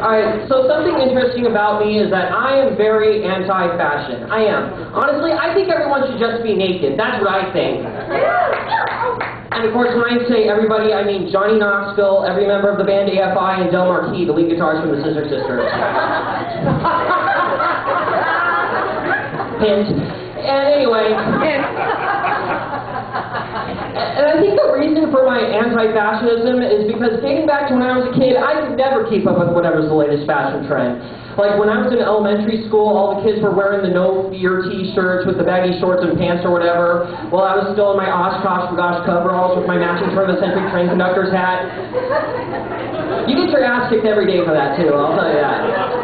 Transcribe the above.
Alright, so something interesting about me is that I am very anti-fashion. I am. Honestly, I think everyone should just be naked. That's what I think. And of course, when I say everybody, I mean Johnny Knoxville, every member of the band AFI, and Del Marquis, the lead guitarist from the Scissor Sisters. Hint. And anyway, and I think the reason for my anti-fashionism is because dating back to when I was a kid, I could never keep up with whatever's the latest fashion trend. Like when I was in elementary school, all the kids were wearing the no fear t-shirts with the baggy shorts and pants or whatever, while I was still in my OshKosh B'gosh coveralls with my matching turn of the century train conductor's hat. You get your ass kicked every day for that too, I'll tell you that.